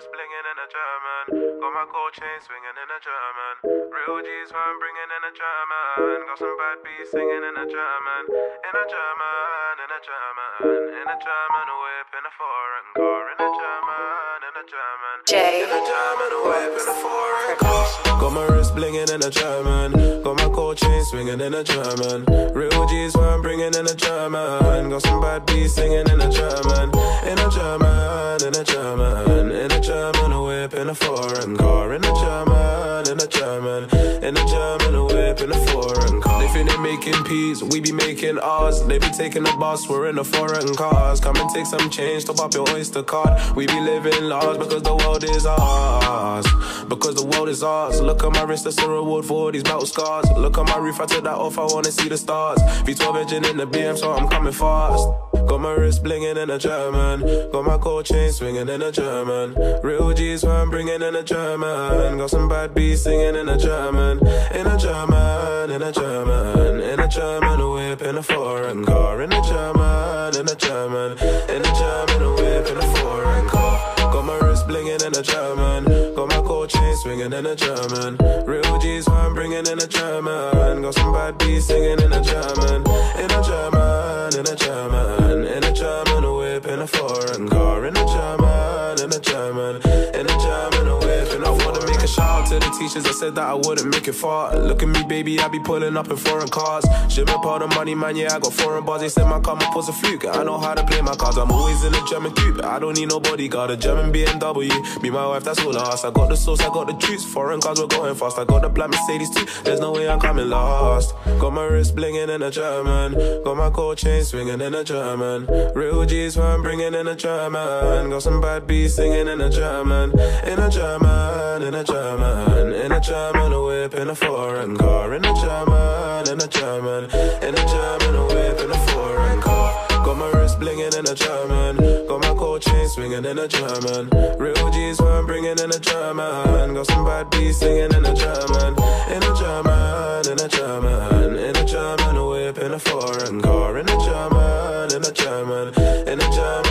wrist blinging in a German. Got my gold chain swinging in a German. Real G's when bringing in a German. Got some bad beats singing in a German. In a German, in a German. In a German whip in a foreign car. In a German, in a German. Jay. In a German whip in a foreign car. Got my wrist blinging in a German. Got my gold chain swinging in a German. Real G's when bringing in a German. Got some bad beats singing in a German. In a German, in a German. In a German whip in a foreign car. In a German, in a German. In a German whip in a foreign car. They think making peas, we be making ours. They be taking the bus, we're in the foreign cars. Come and take some change, top up your Oyster card. We be living large because the world is ours. Because the world is ours. Look at my wrist, that's a reward for all these battle scars. Look at my roof, I took that off, I wanna see the stars. V12 engine in the BM, so I'm coming fast. Got my wrist blinging in a German. Got my gold chain swinging in a German. Real G's when I'm bringing in a German. Got some bad beats singing in a German. In a German, in a German. In a German a whip in a foreign car. In a German, in a German. In a German a whip in a foreign car. Got my wrist blinging in a German. Got my gold chain swinging in a German. Real G's when I'm bringing in a German. Got some bad beats singing in a German. In German whip in a I wanna make a shout out to the teachers that said that I wouldn't make it far. Look at me, baby, I be pulling up in foreign cars. Shipment part of money, man, yeah, I got foreign bars. They said my karma was a fluke. I know how to play my cards. I'm always in a German coupe. I don't need no bodyguard. A German BMW. Me, my wife, that's all I ask. I got the sauce, I got the juice. Foreign cars, we're going fast. I got the black Mercedes too. There's no way I'm coming last. Got my wrist blinging in a German. Got my gold chain swinging in a German. Real G's when I'm bringing in a German. Got some bad beats singing in a German. In a German, in a German. In a German a whip in a foreign car. In a German, in a German. In a German whip in a foreign car. Got my wrist blinging in a German. Got my gold chain swinging in a German. Real G's when I'm bringing in a German. Got some bad beats singing in a German. In a German, in a German. In a German whip in a foreign car. In a German, in a German. In a German